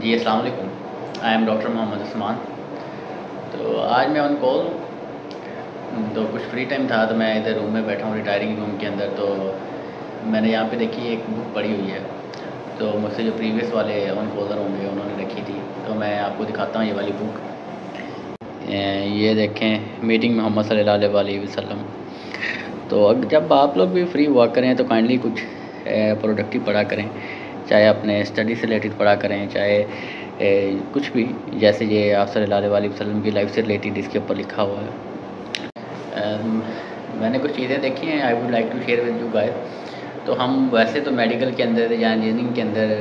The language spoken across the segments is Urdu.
جی السلام علیکم۔ I am doctor Muhammad Usman تو آج میں آن کال تو کچھ فری ٹائم تھا تو میں ادھر روم میں بیٹھا ہوں ریٹائرنگ روم کے اندر۔ تو میں نے یہاں پہ دیکھی، ایک بک پڑھی ہوئی ہے۔ تو مجھ سے جو پریویس والے آن کالر ہوں گے، انہوں نے رکھی تھی۔ تو میں آپ کو دکھاتا ہوں یہ والی بک یہ دیکھیں میٹنگ محمد صلی اللہ علیہ وسلم۔ تو جب آپ لوگ بھی فری ہوا کریں، تو کائنڈلی کچھ eh, پروڈکٹیو پڑھا کریں۔ چاہے اپنے اسٹڈی سے ریلیٹڈ پڑھا کریں، چاہے کچھ بھی، جیسے یہ آپ صلی اللہ علیہ وسلم کی لائف سے ریلیٹڈ اس کے اوپر لکھا ہوا ہے۔ میں نے کچھ چیزیں دیکھی ہیں I would like to share with you guys تو ہم ویسے تو میڈیکل کے اندر یا انجینئرنگ کے اندر،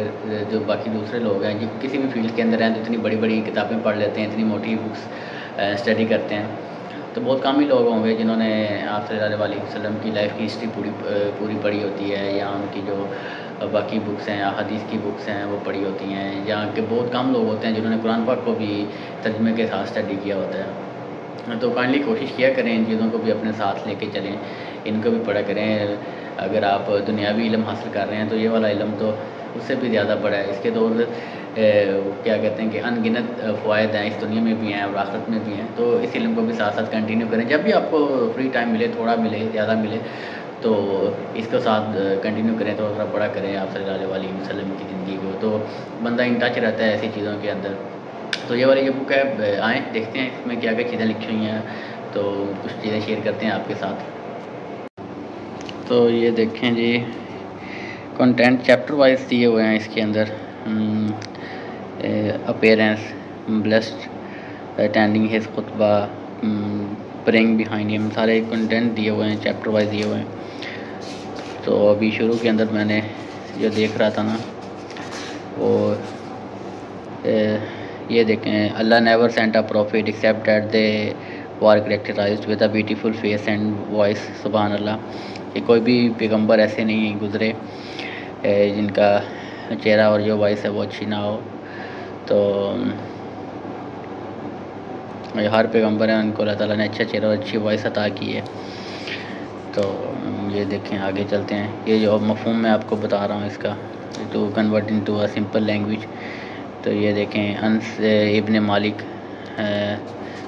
جو باقی دوسرے لوگ ہیں، جو کسی بھی فیلڈ کے اندر ہیں، تو اتنی بڑی بڑی کتابیں پڑھ لیتے ہیں، اتنی موٹی بکس اسٹڈی کرتے ہیں۔ تو بہت کم ہی لوگ ہوں گے جنہوں نے آپ صلی اللہ علیہ وسلم کی لائف کی ہسٹری پوری پوری پڑھی ہوتی ہے، یا ان کی جو باقی بکس ہیں حدیث کی بکس ہیں وہ پڑھی ہوتی ہیں یا کہ بہت کم لوگ ہوتے ہیں جنہوں نے قرآن پاک کو بھی ترجمے کے ساتھ اسٹڈی کیا ہوتا ہے۔ تو کائنڈلی کوشش کیا کریں ان چیزوں کو بھی اپنے ساتھ لے کے چلیں، ان کو بھی پڑھا کریں۔ اگر آپ دنیاوی علم حاصل کر رہے ہیں تو یہ والا علم تو اس سے بھی زیادہ بڑا ہے۔ اس کے دور کیا کہتے ہیں کہ ان گنت فوائد ہیں، اس دنیا میں بھی ہیں، اور آخرت میں بھی ہیں۔ تو اس علم کو بھی ساتھ ساتھ کنٹینیو کریں۔ جب بھی آپ کو فری ٹائم ملے، تھوڑا ملے، زیادہ ملے تو اس کے ساتھ کنٹینیو کریں تو ذرا بڑا کریں آپ صلی اللہ علیہ وسلم کی زندگی کو۔ تو بندہ ان ٹچ رہتا ہے ایسی چیزوں کے اندر۔ تو یہ والی جو بک ہے آئیں، دیکھتے ہیں اس میں کیا کیا چیزیں لکھی ہوئی ہیں۔ تو کچھ چیزیں شیئر کرتے ہیں آپ کے ساتھ۔ تو یہ دیکھیں جی کنٹینٹ چیپٹر وائز دیے ہوئے ہیں اس کے اندر۔ اپیرنس بلسٹ اٹینڈنگ ہز خطبہ پرنگ بہائنڈ ہم سارے کنٹینٹ دیے ہوئے ہیں چیپٹر وائز دیے ہوئے ہیں۔ تو ابھی شروع کے اندر میں نے جو دیکھ رہا تھا نا، وہ یہ دیکھیں، Allah never sent a prophet except at they were characterized with a beautiful face and voice سبحان اللہ کہ کوئی بھی پیغمبر ایسے نہیں گزرے جن کا چہرہ اور جو وائس ہے وہ اچھی نہ ہو۔ تو ہر پیغمبر ہیں، ان کو اللہ تعالیٰ نے اچھا چہرہ اور اچھی وائس عطا کی ہے۔ تو یہ دیکھیں، آگے چلتے ہیں۔ یہ جو مفہوم میں آپ کو بتا رہا ہوں اس کا to convert into a simple language تو یہ دیکھیں، انس ابن مالک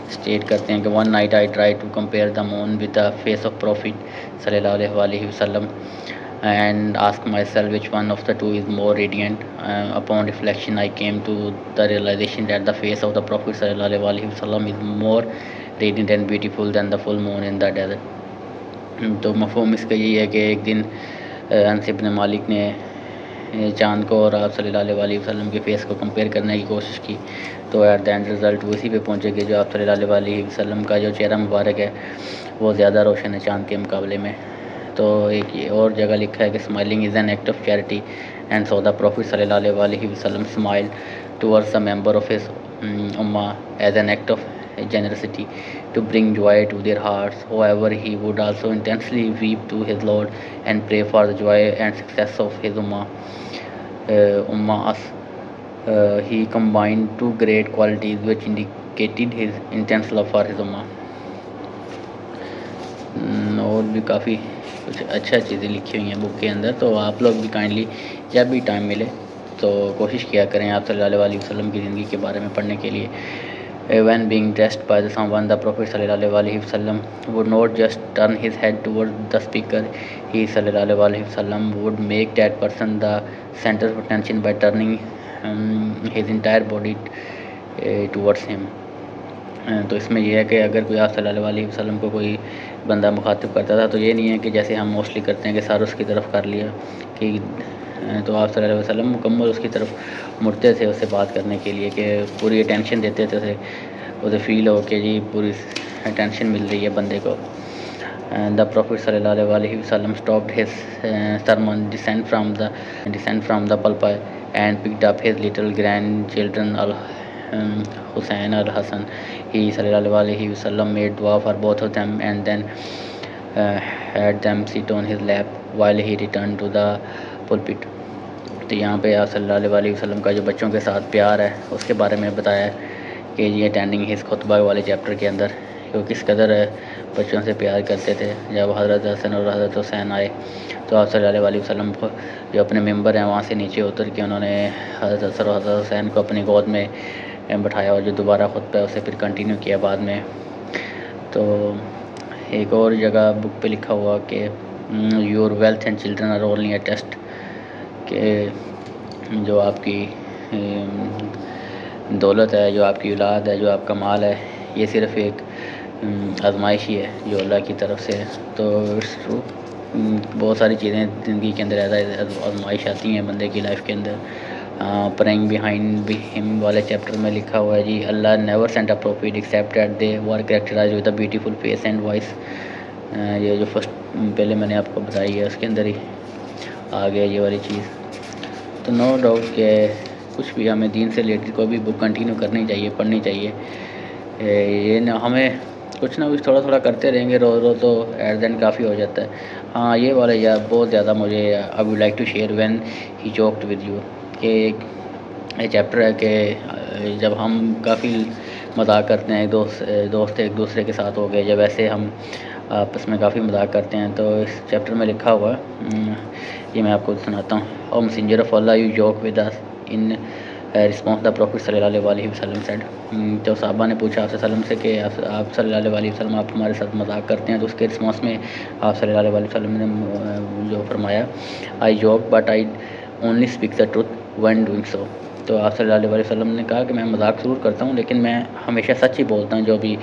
اسٹیٹ کرتے ہیں کہ one night I try to compare the moon with the face of prophet صلی اللہ علیہ وسلم۔ And ask my self which one of the two is more radiant upon reflection I came to the realization that the face of the prophet صلی اللہ علیہ وسلم is more radiant and beautiful than the full moon in the desert تو مفہوم اس کا یہی ہے کہ ایک دن انس ابن مالک نے چاند کو اور آپ صلی اللہ علیہ وسلم کے فیس کو کمپیئر کرنے کی کوشش کی۔ تو ایٹ دا اینڈ رزلٹ اسی پہ پہنچے کہ جو آپ صلی اللہ علیہ وسلم کا جو چہرہ مبارک ہے، وہ زیادہ روشن ہے چاند کے مقابلے میں۔ تو ایک یہ اور جگہ لکھا ہے کہ smiling is an act of charity and so the prophet صلی اللہ علیہ وسلم smile towards a member of his ummah as an act of generosity to bring joy to their hearts. However, he would also intensely weep to his Lord and pray for the joy and success of his Ummah. Uh, Ummah us. Uh, he combined two great qualities which indicated his intense love for his Ummah. اور بھی کافی کچھ اچھا چیزیں لکھی ہوئی ہیں بک کے اندر تو آپ لوگ بھی کائنڈلی جب بھی ٹائم ملے تو کوشش کیا کریں آپ صلی اللہ علیہ وسلم کی زندگی کے بارے میں پڑھنے کے لیے when being dressed by the someone the prophet صلی اللہ علیہ وسلم would not just turn his head toward the speaker he صلی اللہ علیہ وسلم would make that person the centre of attention by turning his entire body towards him تو اس میں یہ ہے کہ اگر کوئی آپ صلی اللہ علیہ وسلم کو کوئی بندہ مخاطب کرتا تھا، تو یہ نہیں ہے کہ جیسے ہم موسٹلی کرتے ہیں کہ سر اس کی طرف کر لیا کہ تو آپ صلی اللہ علیہ وسلم مکمل اس کی طرف مڑتے تھے اس سے بات کرنے کے لیے کہ پوری اٹینشن دیتے تھے اسے اسے فیل ہو کہ جی پوری اٹینشن مل رہی ہے بندے کو۔ دا پروفٹ صلی اللہ علیہ وسلم stopped his sermon descend from the descend from the pulpit and picked up his little grandchildren Hussain al Hasan he صلی اللہ علیہ وسلم میڈ دعا for both of them and then had them seat on his lap while he return to the pulpit تو یہاں پہ آپ صلی اللہ علیہ وسلم کا جو بچوں کے ساتھ پیار ہے، اس کے بارے میں بتایا ہے کہ یہ اٹینڈنگ ہز خطبہ والے چیپٹر کے اندر کہ وہ کس قدر بچوں سے پیار کرتے تھے۔ جب حضرت حسن اور حضرت حسین آئے تو آپ صلی اللہ علیہ وسلم کو جو اپنے ممبر ہیں، وہاں سے نیچے اتر کے انہوں نے حضرت حسن اور حضرت حسین کو اپنی گود میں بٹھایا اور جو دوبارہ خود پہ اسے پھر کنٹینیو کیا بعد میں۔ تو ایک اور جگہ بک پہ لکھا ہوا کہ your wealth and children are only a test کہ جو آپ کی دولت ہے، جو آپ کی اولاد ہے، جو آپ کا مال ہے، یہ صرف ایک آزمائش ہی ہے جو اللہ کی طرف سے۔ تو بہت ساری چیزیں زندگی کے اندر ایسا آزمائش آتی ہیں بندے کی لائف کے اندر۔ پرینگ بیہائنڈ بھی ہم والے چیپٹر میں لکھا ہوا ہے۔ جی اللہ never sent a prophet except that they were characterised with a beautiful face and voice یہ جو فسٹ پہلے میں نے آپ کو بتائی ہے، اس کے اندر ہی آ گیا یہ والی چیز۔ تو نو ڈاؤٹ کہ کچھ بھی ہمیں دین سے ریلیٹڈ کوئی بھی بک کنٹینیو کرنی چاہیے، پڑھنی چاہیے۔ یہ نہ ہمیں کچھ نہ کچھ تھوڑا تھوڑا کرتے رہیں گے، روز روز تو ایٹ دین کافی ہو جاتا ہے۔ ہاں یہ والے یار بہت زیادہ مجھے I would like to share when he joked with you کہ ایک چیپٹر ہے کہ جب ہم کافی مذاق کرتے ہیں، ایک دوست دوست ایک دوسرے کے ساتھ ہو گئے، جب ایسے ہم آپس میں کافی مذاق کرتے ہیں تو اس چیپٹر میں لکھا ہوا ہے یہ میں آپ کو سناتا ہوں۔ O messenger of Allah you joke with us in response the prophet صلی اللہ علیہ وسلم سیڈ تو صحابہ نے پوچھا آپ وسلم سے کہ آپ صلی اللہ علیہ وسلم، آپ ہمارے ساتھ مذاق کرتے ہیں تو اس کے رسپانس میں آپ صلی اللہ علیہ وسلم نے جو فرمایا I joke but I only speak the truth when doing so تو آپ صلی اللہ علیہ وسلم نے کہا کہ میں مذاق ضرور کرتا ہوں، لیکن میں ہمیشہ سچ ہی بولتا ہوں، جو بھی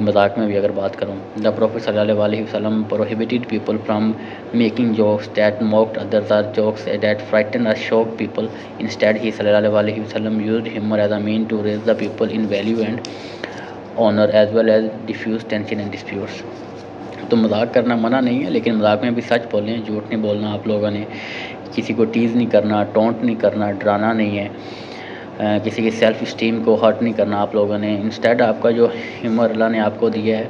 مذاق میں بھی اگر بات کروں۔ دا پروفٹ صلی اللہ علیہ وسلم prohibited people from making jokes that mocked others or jokes that frighten or shock people instead he صلی اللہ علیہ وسلم use humour as a mean to raise the people in value and honour as well as defuse tension and disputes تو مذاق کرنا منع نہیں ہے، لیکن مذاق میں بھی سچ بولیں، جھوٹ نہیں بولنا آپ لوگوں نے۔ کسی کو ٹیز نہیں کرنا، ٹونٹ نہیں کرنا، ڈرانا نہیں ہے۔ کسی کی سیلف اسٹیم کو ہرٹ نہیں کرنا آپ لوگوں نے۔ انسٹیڈ آپ کا جو ہمر اللہ نے آپ کو دیا ہے،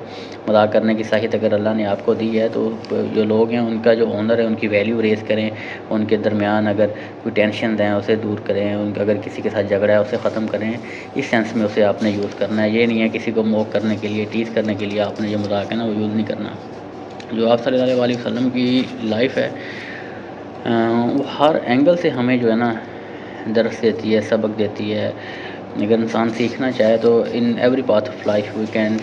مذاق کرنے کی صاحب اگر اللہ نے آپ کو دی ہے تو جو لوگ ہیں، ان کا جو آنر ہے، ان کی ویلیو ریز کریں۔ ان کے درمیان اگر کوئی ٹینشن دیں، اسے دور کریں۔ ان کا اگر کسی کے ساتھ جھگڑا ہے، اسے ختم کریں۔ اس سینس میں اسے آپ نے یوز کرنا ہے۔ یہ نہیں ہے کسی کو موک کرنے کے لیے ٹیز کرنے کے لیے آپ نے جو مذاق ہے نا، وہ یوز نہیں کرنا۔ جو آپ صلی اللہ علیہ وسلم کی لائف ہے ہر اینگل سے ہمیں جو ہے نا درس دیتی ہے، سبق دیتی ہے۔ اگر انسان سیکھنا چاہے تو in every path of life we can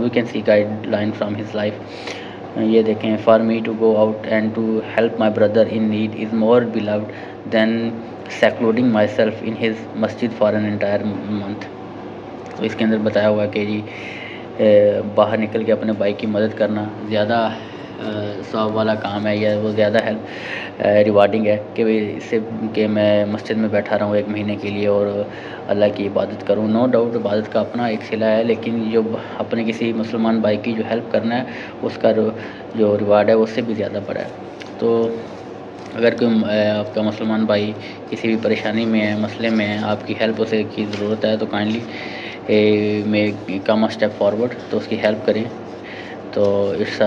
we can see guideline from his life یہ دیکھیں for me to go out and to help my brother in need is more beloved than secluding myself in his masjid for an entire month تو اس کے اندر بتایا ہوا کہ جی باہر نکل کے اپنے بائک کی مدد کرنا زیادہ ثواب والا کام ہے یا وہ زیادہ ہیلپ ریوارڈنگ ہے کہ اس سے کہ میں مسجد میں بیٹھا رہا ہوں ایک مہینے کے لیے اور اللہ کی عبادت کروں۔ نو ڈاؤٹ عبادت کا اپنا ایک صلہ ہے، لیکن جو اپنے کسی مسلمان بھائی کی جو ہیلپ کرنا ہے، اس کا جو ریوارڈ ہے اس سے بھی زیادہ بڑا ہے۔ تو اگر کوئی آپ کا مسلمان بھائی کسی بھی پریشانی میں ہے، مسئلے میں ہے، آپ کی ہیلپ اسے کی ضرورت ہے، تو کائنڈلی میں کم اسٹیپ فارورڈ تو اس کی ہیلپ کریں۔ تو it's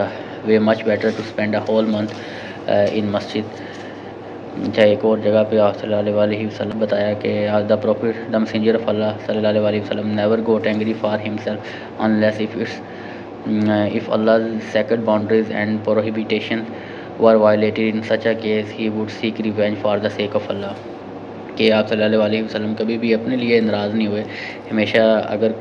way much better to spend a whole month in مسجد چاہے ایک اور جگہ پہ آپ صلی اللہ علیہ وسلم بتایا کہ the prophet the messenger of Allah صلی اللہ علیہ وسلم never got angry for himself unless if it's of Allah sacred boundaries and prohibition were violated in such a case he would seek revenge for the sake of Allah کہ آپ صلی اللہ علیہ وسلم کبھی بھی اپنے لیے ناراض نہیں ہوئے۔ ہمیشہ اگر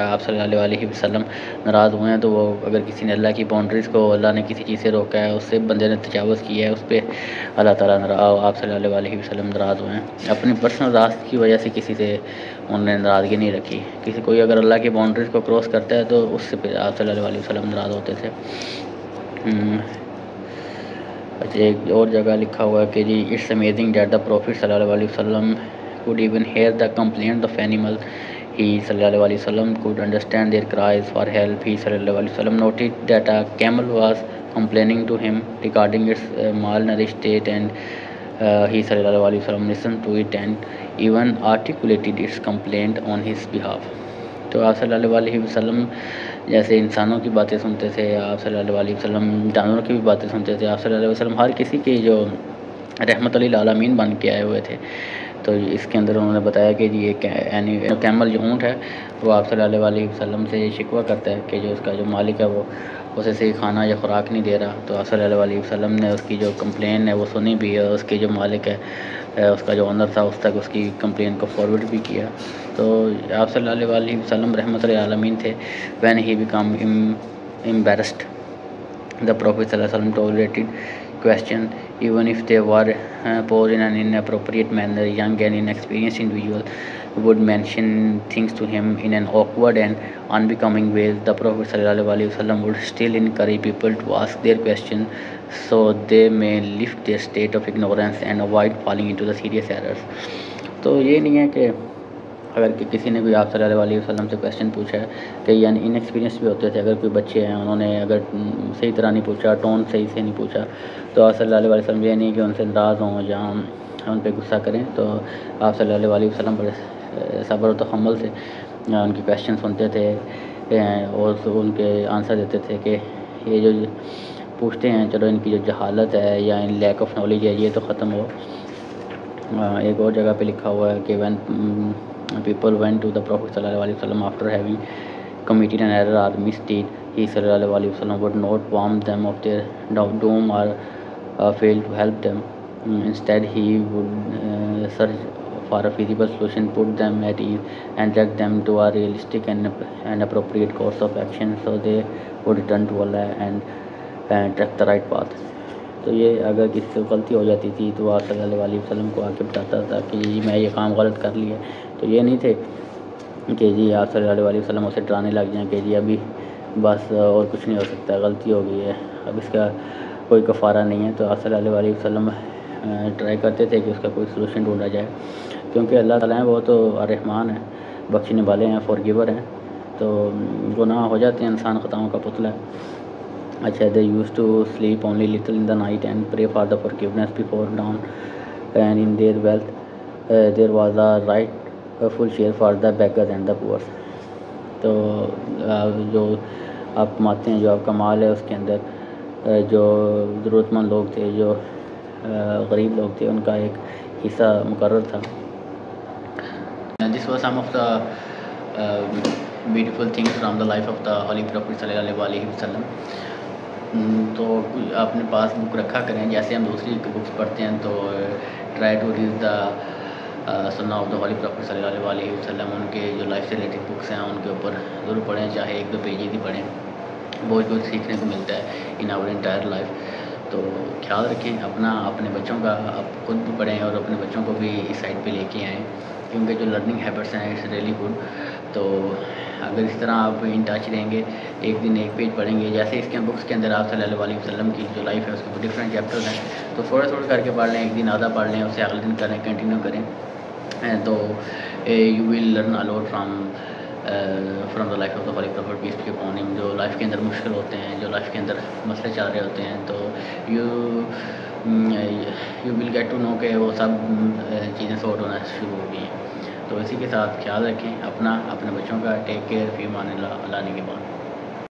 آپ صلی اللہ علیہ وسلم ناراض ہوئے ہیں تو وہ اگر کسی نے اللہ کی باؤنڈریز کو، اللہ نے کسی چیز سے روکا ہے، اس سے بندے نے تجاوز کیا ہے، اس پہ اللہ تعالیٰ آپ صلی اللہ علیہ وسلم ناراض ہوئے ہیں۔ اپنی پرسنل راست کی وجہ سے کسی سے انہوں نے ناراضگی نہیں رکھی۔ کسی کوئی اگر اللہ کی باؤنڈریز کو کراس کرتا ہے تو اس سے پھر آپ صلی اللہ علیہ وسلم ناراض ہوتے تھے۔ اچھا ایک اور جگہ لکھا ہوا ہے کہ جی it's amazing that the prophet صلی اللہ علیہ وسلم could even hear the complaint of animal he صلی اللہ علیہ وسلم could understand their cries for help he صلی اللہ علیہ وسلم noted that a camel was complaining to him regarding its malnourished state and he صلی اللہ علیہ وسلم listen to it and even articulated its complaint on his behalf تو آپ صلی اللہ علیہ وسلم جیسے انسانوں کی باتیں سنتے تھے، آپ صلی اللہ علیہ وسلم جانوروں کی بھی باتیں سنتے تھے، آپ صلی اللہ علیہ وسلم ہر کسی کی جو رحمت علی عالمین بن کے آئے ہوئے تھے۔ تو اس کے اندر انہوں نے بتایا کہ جی یہ یعنی کیمل جو اونٹ ہے، وہ آپ صلی اللہ علیہ وسلم سے یہ شکوہ کرتا ہے کہ جو اس کا جو مالک ہے، وہ اسے صحیح کھانا یا خوراک نہیں دے رہا۔ تو آپ صلی اللہ علیہ وسلم نے اس کی جو کمپلین ہے، وہ سنی بھی ہے اس کی جو مالک ہے اس کا جو آنر تھا اس تک اس کی کمپلین کو فارورڈ بھی کیا۔ تو آپ صلی اللہ علیہ وسلم رحمۃ عالمین تھے۔ When he became embarrassed the prophet صلی اللہ علیہ وسلم ٹولریٹڈ question even if they were uh, posed in an inappropriate manner young and inexperienced individual would mention things to him in an awkward and unbecoming way. The prophet ﷺ would still encourage people to ask their questions so they may lift their state of ignorance and avoid falling into the serious errors. تو یہ نہیں ہے کہ اگر کہ کسی نے بھی آپ صلی اللہ علیہ وسلم سے کویشچن پوچھا ہے کہ یعنی ان ایکسپیرینس بھی ہوتے تھے، اگر کوئی بچے ہیں، انہوں نے اگر صحیح طرح نہیں پوچھا ٹون صحیح سے نہیں پوچھا، تو آپ صلی اللہ علیہ وسلم یہ نہیں کہ ان سے ناراض ہوں یا ان پہ غصہ کریں۔ تو آپ صلی اللہ علیہ وسلم بڑے صبر و تحمل سے ان کے کویشچن سنتے تھے اور ان کے آنسر دیتے تھے کہ یہ جو پوچھتے ہیں، چلو ان کی جو جہالت ہے یا ان لیک آف نالج ہے، یہ تو ختم ہو۔ ایک اور جگہ پہ لکھا ہوا ہے کہ when people went to the prophet صلی اللہ علیہ وسلم after having committed an error or misstep he صلی اللہ علیہ وسلم would not warn them of their doom or fail to help them instead he would search for a feasible solution put them at ease and lead them to a realistic and and appropriate course of action so they would return to Allah and track the right path تو یہ اگر کسی سے غلطی ہو جاتی تھی تو آپ صلی اللہ علیہ وسلم کو آ کے بتاتا تھا کہ جی میں یہ کام غلط کر لیا تو یہ نہیں تھے کہ جی آپ صلی اللہ علیہ وسلم اسے ڈرانے لگ جائیں کہ جی ابھی بس اور کچھ نہیں ہو سکتا غلطی ہو گئی ہے اب اس کا کوئی کفارہ نہیں ہے تو آپ صلی اللہ علیہ وسلم ٹرائی کرتے تھے کہ اس کا کوئی سلوشن ڈھونڈا جائے۔ کیونکہ اللہ تعالیٰ ہیں، وہ تو رحمان ہیں، بخشنے والے ہیں فور گیور ہیں۔ تو گناہ ہو جاتے ہیں، انسان خطاؤں کا پتلا ہے۔ اچھا they used to sleep only little in the night and pray for the forgiveness before dawn and in their wealth there was the rightful share for the beggar and the poor تو uh, جو آپ کماتے ہیں، جو آپ کا مال ہے، اس کے اندر uh, جو ضرورت مند لوگ تھے، جو غریب لوگ تھے، ان کا ایک حصہ مقرر تھا۔ This was some of the beautiful things from the life of the holy prophet صلی اللہ علیہ وسلم۔ تو آپ نے پاس بک رکھا کریں، جیسے ہم دوسری بکس پڑھتے ہیں، تو ٹرائی ٹو ریز دا سنا آف دا والی پراپر صلی اللہ علیہ وسلم۔ ان کے جو لائف سے ریلیٹڈ بکس ہیں، ان کے اوپر ضرور پڑھیں، چاہے ایک دو پیجز ہی پڑھیں۔ بہت کچھ سیکھنے کو ملتا ہے ان آور انٹائر لائف تو خیال رکھیں، اپنا، اپنے بچوں کا آپ خود بھی پڑھیں اور اپنے بچوں کو بھی اس سائڈ پہ لے کے آئیں۔ کیونکہ جو لرننگ ہیبٹس ہیں اٹس ریئلی گڈ تو اگر اس طرح آپ ان ٹچ رہیں گے، ایک دن ایک پیج پڑھیں گے، جیسے اس کے بکس کے اندر آپ صلی اللہ علیہ وسلم کی جو لائف ہے، اس کے اوپر ڈفرینٹ چیپٹرز ہیں۔ تو تھوڑا تھوڑا کر کے پڑھ لیں، ایک دن آدھا پڑھ لیں اسے اگلے دن کریں کنٹینیو کریں۔ تو you will learn a lot from from the life of the holy prophet peace کے اپون جو لائف کے اندر مشکل ہوتے ہیں، جو لائف کے اندر مسئلے چل رہے ہوتے ہیں، تو you you will get to know کہ وہ سب چیزیں سارٹ ہونا شروع ہو گئی ہیں۔ تو اسی کے ساتھ خیال رکھیں، اپنا، اپنے بچوں کا ٹیک کیئر فی مان اللہ اللہ نے کے بعد۔